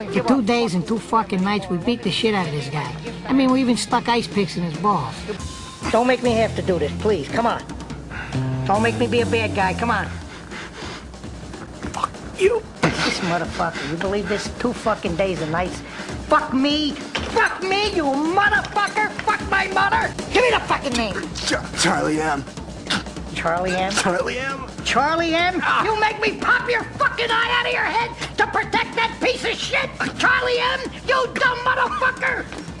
For two days and two fucking nights, we beat the shit out of this guy. I mean, we even stuck ice picks in his balls. Don't make me have to do this, please. Come on. Don't make me be a bad guy. Come on. Fuck you. This motherfucker. You believe this? Two fucking days and nights. Fuck me. Fuck me, you motherfucker. Fuck my mother. Give me the fucking name. Charlie M. Charlie M. Charlie M. Charlie M. Ah. You make me pop your fucking eye shit. Charlie M. You.